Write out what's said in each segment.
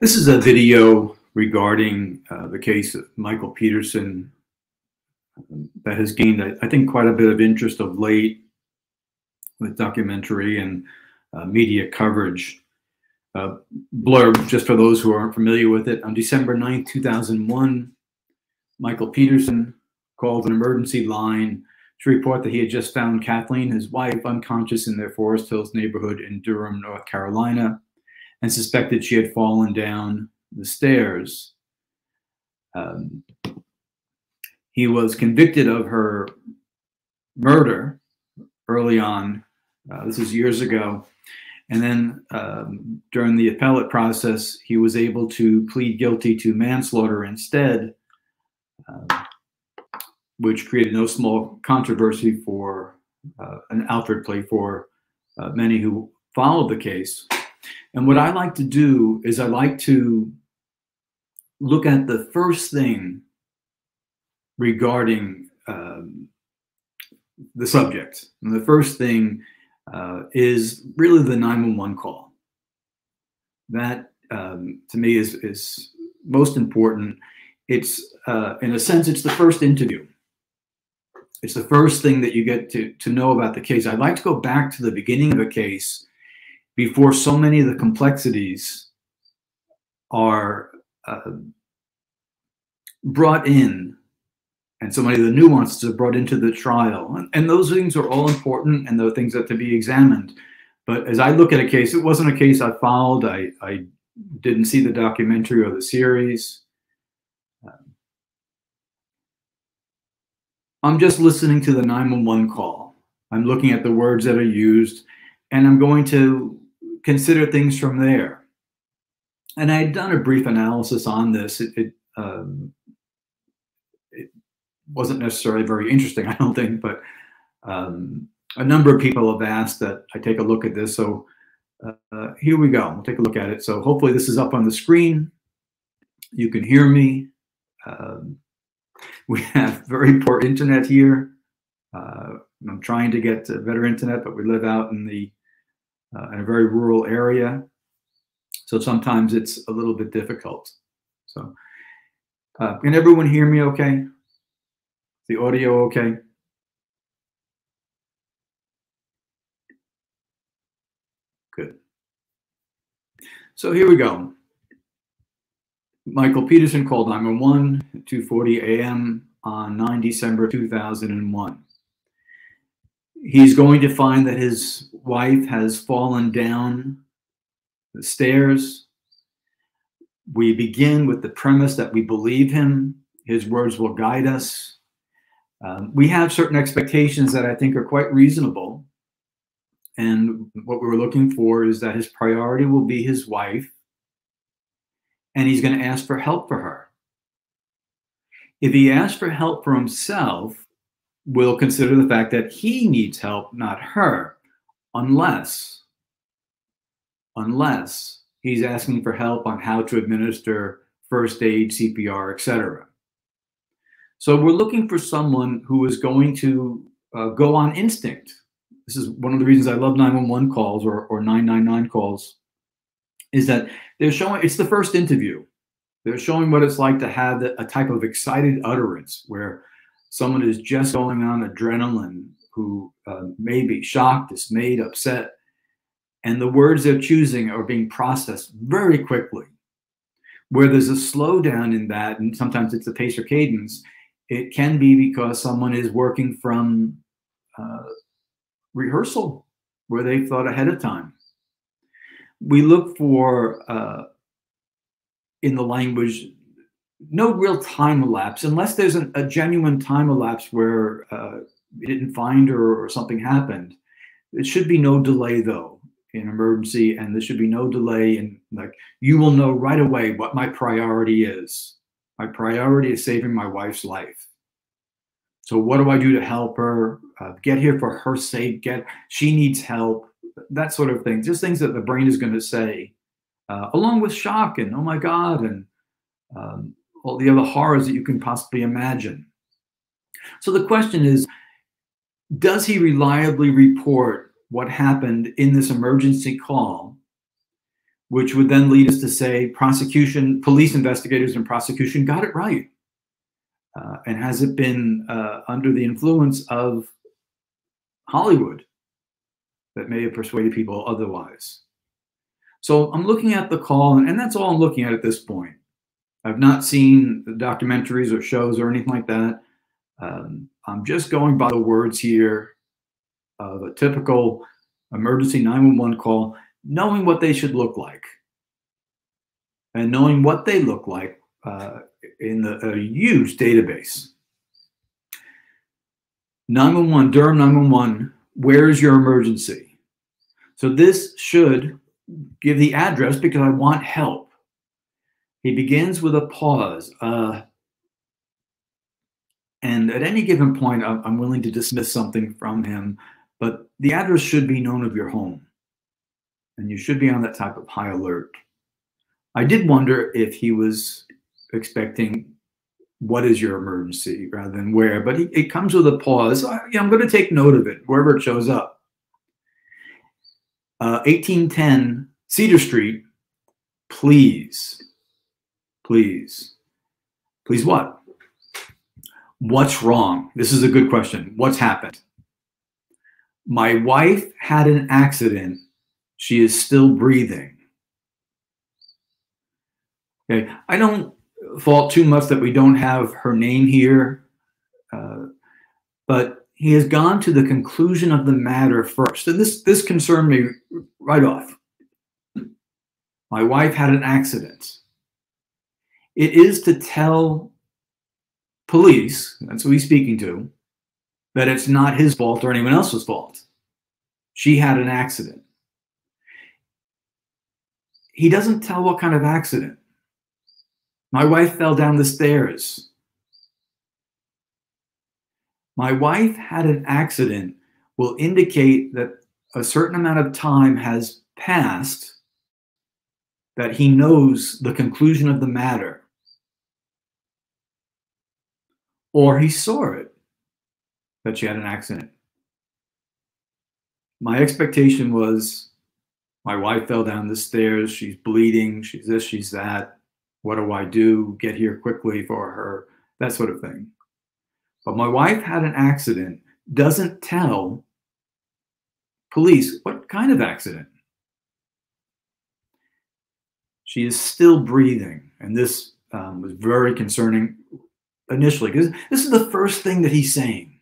This is a video regarding uh, the case of Michael Peterson that has gained, I think, quite a bit of interest of late with documentary and uh, media coverage. Uh, blurb, just for those who aren't familiar with it, on December 9, 2001, Michael Peterson called an emergency line to report that he had just found Kathleen, his wife, unconscious in their Forest Hills neighborhood in Durham, North Carolina and suspected she had fallen down the stairs. Um, he was convicted of her murder early on. Uh, this is years ago. And then um, during the appellate process, he was able to plead guilty to manslaughter instead, uh, which created no small controversy for uh, an Alford plea for uh, many who followed the case. And what I like to do is I like to look at the first thing regarding um, the subject. And the first thing uh, is really the 911 call. That um, to me is, is most important. It's, uh, in a sense, it's the first interview. It's the first thing that you get to, to know about the case. I'd like to go back to the beginning of a case before so many of the complexities are uh, brought in and so many of the nuances are brought into the trial. And, and those things are all important and they're things that to be examined. But as I look at a case, it wasn't a case I followed. I, I didn't see the documentary or the series. Um, I'm just listening to the 911 call. I'm looking at the words that are used, and I'm going to consider things from there. And I had done a brief analysis on this. It, it, um, it wasn't necessarily very interesting, I don't think, but um, a number of people have asked that I take a look at this. So uh, here we go. We'll take a look at it. So hopefully this is up on the screen. You can hear me. Um, we have very poor internet here. Uh, I'm trying to get better internet, but we live out in the uh, in a very rural area. So sometimes it's a little bit difficult. So uh, can everyone hear me okay? The audio okay? Good. So here we go. Michael Peterson called 911 at 2.40 a.m. on 9 December 2001 he's going to find that his wife has fallen down the stairs. We begin with the premise that we believe him, his words will guide us. Um, we have certain expectations that I think are quite reasonable. And what we were looking for is that his priority will be his wife, and he's going to ask for help for her. If he asks for help for himself, will consider the fact that he needs help, not her, unless, unless he's asking for help on how to administer first aid, CPR, etc. So we're looking for someone who is going to uh, go on instinct. This is one of the reasons I love 911 calls or, or 999 calls, is that they're showing, it's the first interview. They're showing what it's like to have a type of excited utterance where someone who's just going on adrenaline, who uh, may be shocked, dismayed, upset, and the words they're choosing are being processed very quickly. Where there's a slowdown in that, and sometimes it's a pace or cadence, it can be because someone is working from uh, rehearsal where they've thought ahead of time. We look for uh, in the language no real time elapse unless there's an, a genuine time elapse where uh, you didn't find her or something happened. It should be no delay though in emergency, and there should be no delay in like you will know right away what my priority is. My priority is saving my wife's life. So what do I do to help her? Uh, get here for her sake. Get she needs help. That sort of thing. Just things that the brain is going to say, uh, along with shock and oh my god and um, all the other horrors that you can possibly imagine. So the question is, does he reliably report what happened in this emergency call which would then lead us to say prosecution, police investigators and prosecution got it right. Uh, and has it been uh, under the influence of Hollywood that may have persuaded people otherwise? So I'm looking at the call, and, and that's all I'm looking at at this point. I've not seen documentaries or shows or anything like that. Um, I'm just going by the words here of a typical emergency 911 call knowing what they should look like and knowing what they look like uh, in the, a huge database. 911, Durham 911, where is your emergency? So this should give the address because I want help. He begins with a pause. Uh, and at any given point, I'm, willing to dismiss something from him, but the address should be known of your home and you should be on that type of high alert. I did wonder if he was expecting what is your emergency rather than where, but he, it comes with a pause. I, yeah, I'm going to take note of it wherever it shows up. Uh, 1810 Cedar Street, please, please, please what? What's wrong? This is a good question. What's happened? My wife had an accident she is still breathing. Okay, I don't fault too much that we don't have her name here, uh, but he has gone to the conclusion of the matter first, and this this concerned me right off. My wife had an accident. It is to tell police, that's who he's speaking to, that it's not his fault or anyone else's fault. She had an accident he doesn't tell what kind of accident. My wife fell down the stairs. My wife had an accident will indicate that a certain amount of time has passed that he knows the conclusion of the matter. Or he saw it that she had an accident. My expectation was my wife fell down the stairs. She's bleeding. She's this, she's that. What do I do? Get here quickly for her. That sort of thing. But my wife had an accident, doesn't tell police what kind of accident. She is still breathing. And this um, was very concerning initially because this is the first thing that he's saying.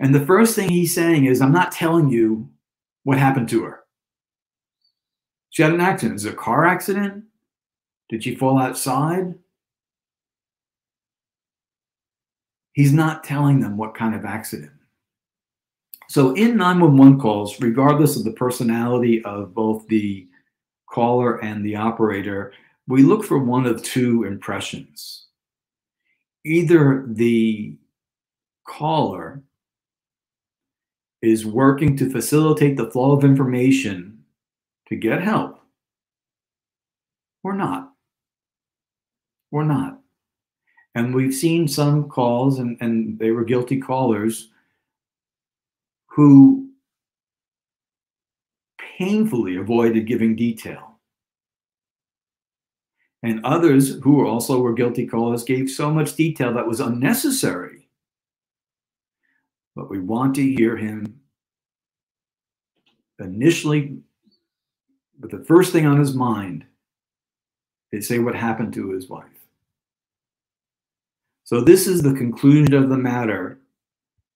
And the first thing he's saying is, I'm not telling you what happened to her. She had an accident. Is it a car accident? Did she fall outside? He's not telling them what kind of accident. So in 911 calls, regardless of the personality of both the caller and the operator, we look for one of two impressions. Either the caller is working to facilitate the flow of information to get help or not. Or not. And we've seen some calls, and, and they were guilty callers who painfully avoided giving detail. And others who also were guilty callers gave so much detail that was unnecessary. But we want to hear him initially but the first thing on his mind is say what happened to his wife. So this is the conclusion of the matter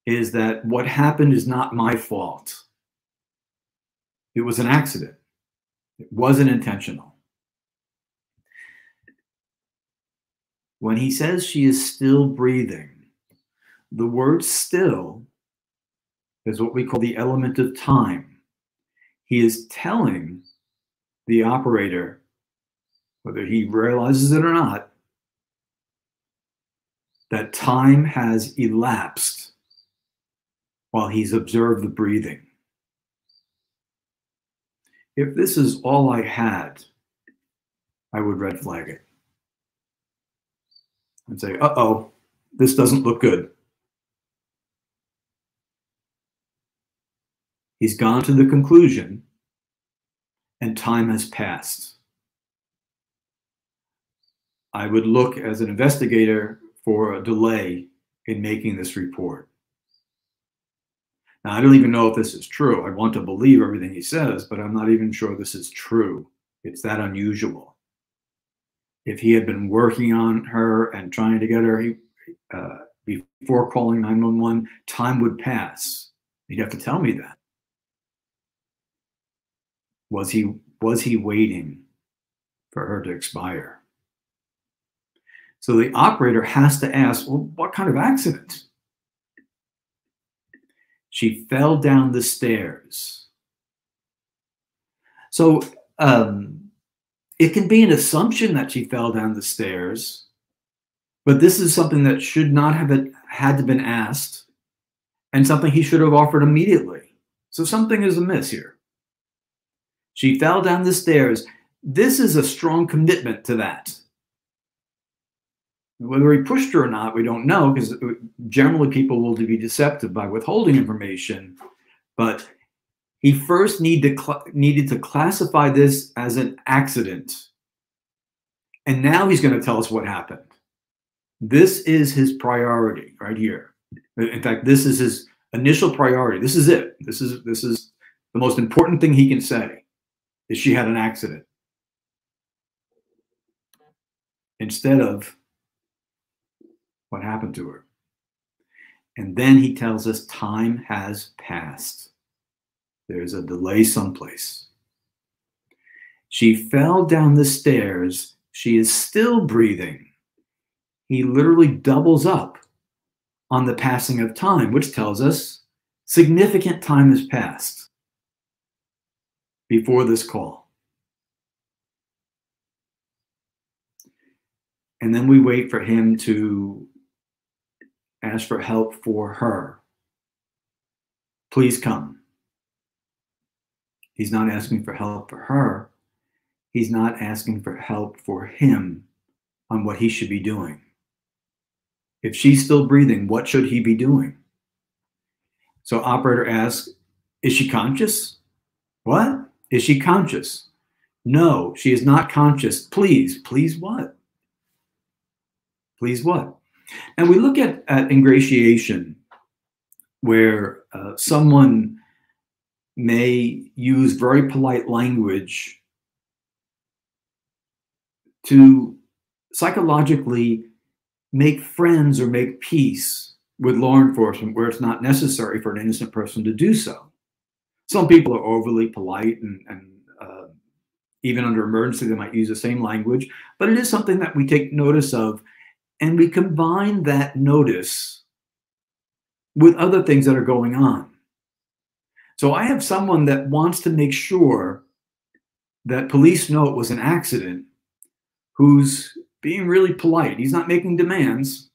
is that what happened is not my fault. It was an accident. It wasn't intentional. When he says she is still breathing, the word still is what we call the element of time. He is telling the operator, whether he realizes it or not, that time has elapsed while he's observed the breathing. If this is all I had, I would red flag it and say, uh oh, this doesn't look good. He's gone to the conclusion and time has passed. I would look as an investigator for a delay in making this report. Now, I don't even know if this is true. I want to believe everything he says, but I'm not even sure this is true. It's that unusual. If he had been working on her and trying to get her he, uh, before calling 911, time would pass. He'd have to tell me that. Was he was he waiting for her to expire? So the operator has to ask, well, what kind of accident? She fell down the stairs. So um, it can be an assumption that she fell down the stairs, but this is something that should not have had to been asked and something he should have offered immediately. So something is amiss here. She fell down the stairs. This is a strong commitment to that. Whether he pushed her or not, we don't know because uh, generally people will be deceptive by withholding information. But he first need to needed to classify this as an accident. And now he's going to tell us what happened. This is his priority right here. In fact, this is his initial priority. This is it. This is this is the most important thing he can say is she had an accident. Instead of what happened to her. And then he tells us time has passed. There's a delay someplace. She fell down the stairs. She is still breathing. He literally doubles up on the passing of time, which tells us significant time has passed before this call. And then we wait for him to ask for help for her. Please come. He's not asking for help for her. He's not asking for help for him on what he should be doing. If she's still breathing, what should he be doing? So operator asks, is she conscious? What? Is she conscious? No, she is not conscious. Please, please what? Please what? And we look at, at ingratiation where uh, someone may use very polite language to psychologically make friends or make peace with law enforcement where it's not necessary for an innocent person to do so. Some people are overly polite and, and uh, even under emergency, they might use the same language, but it is something that we take notice of and we combine that notice with other things that are going on. So I have someone that wants to make sure that police know it was an accident who's being really polite. He's not making demands.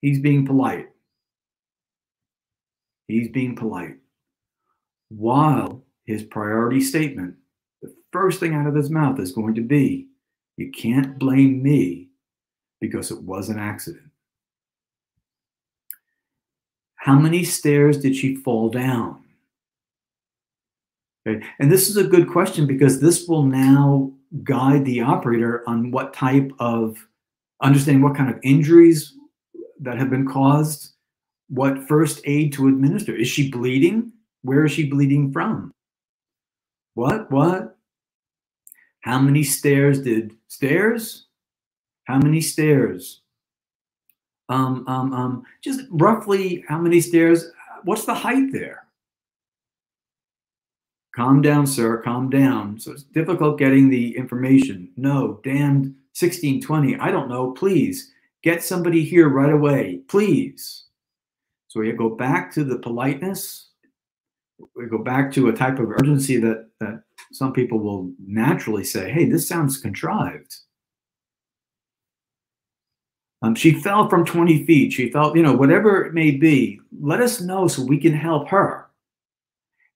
He's being polite. He's being polite. While his priority statement, the first thing out of his mouth is going to be, You can't blame me because it was an accident. How many stairs did she fall down? And this is a good question because this will now guide the operator on what type of understanding what kind of injuries that have been caused, what first aid to administer. Is she bleeding? Where is she bleeding from? What? What? How many stairs did stairs? How many stairs? Um, um, um, just roughly how many stairs? What's the height there? Calm down, sir, calm down. So it's difficult getting the information. No, damned 1620. I don't know. Please get somebody here right away. Please. So we go back to the politeness. We go back to a type of urgency that, that some people will naturally say, hey, this sounds contrived. Um, she fell from 20 feet. She felt, you know, whatever it may be, let us know so we can help her.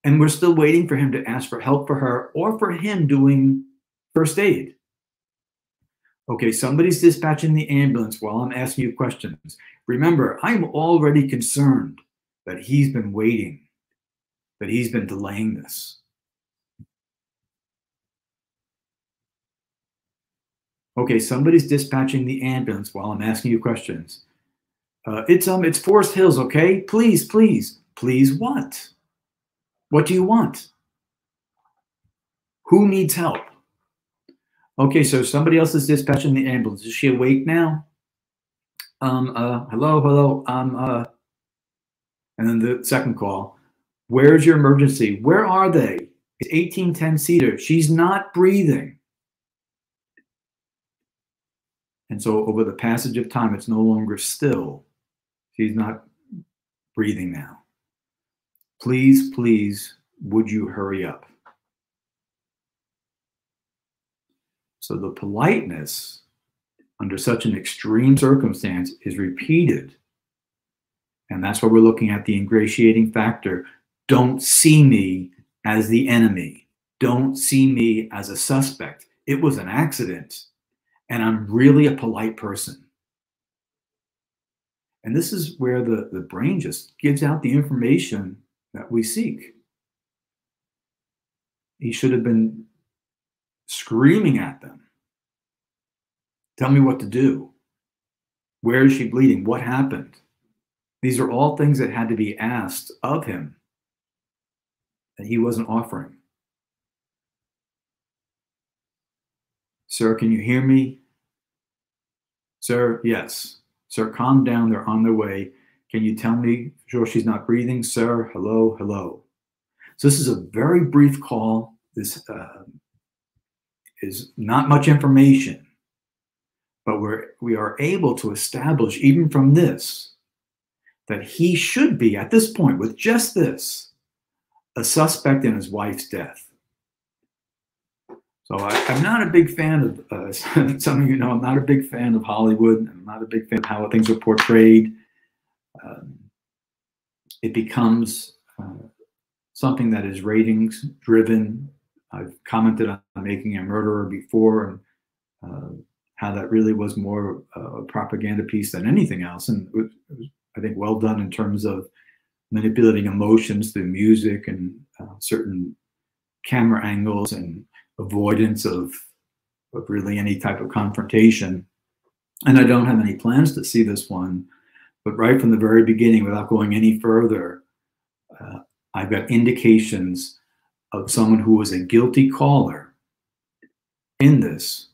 And we're still waiting for him to ask for help for her or for him doing first aid. Okay, somebody's dispatching the ambulance while I'm asking you questions. Remember, I'm already concerned that he's been waiting, that he's been delaying this. Okay, somebody's dispatching the ambulance while I'm asking you questions. Uh, it's um, it's Forest Hills, okay? Please, please, please, what? What do you want? Who needs help? Okay, so somebody else is dispatching the ambulance. Is she awake now? Um, uh, hello, hello. Um, uh, and then the second call. Where's your emergency? Where are they? It's 1810 Cedar. She's not breathing. And so over the passage of time, it's no longer still. She's not breathing now. Please, please, would you hurry up? So the politeness under such an extreme circumstance is repeated. And that's why we're looking at the ingratiating factor. Don't see me as the enemy. Don't see me as a suspect. It was an accident. And I'm really a polite person. And this is where the, the brain just gives out the information that we seek. He should have been screaming at them. Tell me what to do. Where is she bleeding? What happened? These are all things that had to be asked of him that he wasn't offering. Sir, can you hear me? Sir, yes. Sir, calm down. They're on their way. Can you tell me, sure she's not breathing? Sir, hello, hello. So this is a very brief call. This uh, is not much information, but we're, we are able to establish, even from this, that he should be, at this point, with just this, a suspect in his wife's death. So I, am not a big fan of, uh, some of you know, I'm not a big fan of Hollywood. I'm not a big fan of how things are portrayed. Um, it becomes uh, something that is ratings driven. I've commented on making a murderer before and uh, how that really was more a propaganda piece than anything else. And was, I think, well done in terms of manipulating emotions through music and uh, certain camera angles and avoidance of, of really any type of confrontation. And I don't have any plans to see this one, but right from the very beginning, without going any further, uh, I've got indications of someone who was a guilty caller in this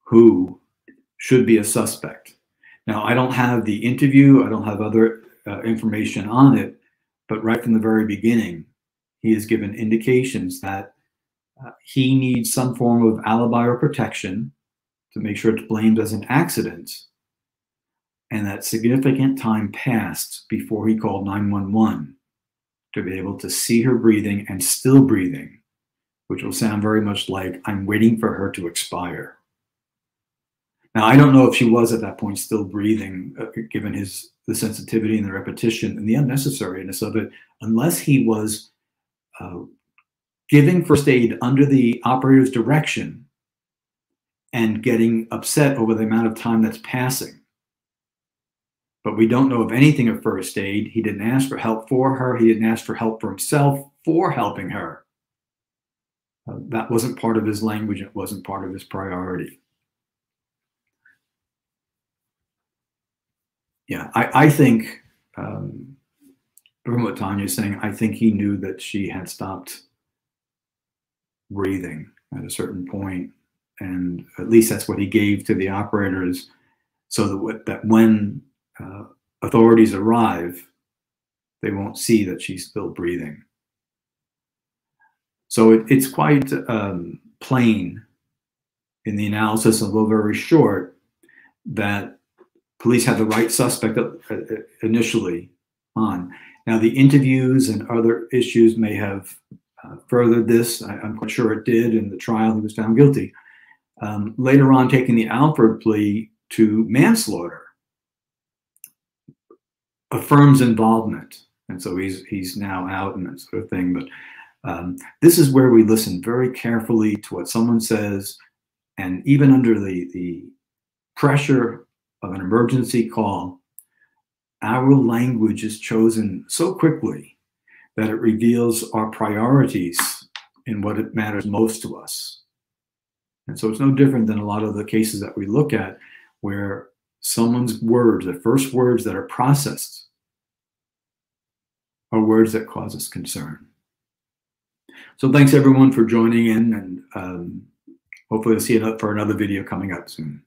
who should be a suspect. Now, I don't have the interview, I don't have other uh, information on it, but right from the very beginning, he has given indications that uh, he needs some form of alibi or protection to make sure it's blamed as an accident, and that significant time passed before he called 911 to be able to see her breathing and still breathing, which will sound very much like I'm waiting for her to expire. Now, I don't know if she was at that point still breathing, uh, given his the sensitivity and the repetition and the unnecessariness of it, unless he was uh, giving first aid under the operator's direction and getting upset over the amount of time that's passing. But we don't know of anything of first aid. He didn't ask for help for her. He didn't ask for help for himself for helping her. Uh, that wasn't part of his language. It wasn't part of his priority. Yeah, I, I think, um, from what Tanya's saying, I think he knew that she had stopped breathing at a certain point, and at least that's what he gave to the operators, so that that when uh, authorities arrive, they won't see that she's still breathing. So it, it's quite um, plain in the analysis, although very short, that police had the right suspect uh, uh, initially on. Now, the interviews and other issues may have uh, furthered this. I, am quite sure it did. In the trial, he was found guilty. Um, later on, taking the Alford plea to manslaughter affirms involvement, and so he's he's now out and that sort of thing. But um, this is where we listen very carefully to what someone says, and even under the the pressure of an emergency call, our language is chosen so quickly that it reveals our priorities in what it matters most to us. And so it's no different than a lot of the cases that we look at where someone's words, the first words that are processed, are words that cause us concern. So thanks everyone for joining in and um, hopefully we'll see you for another video coming up soon.